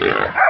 Yeah.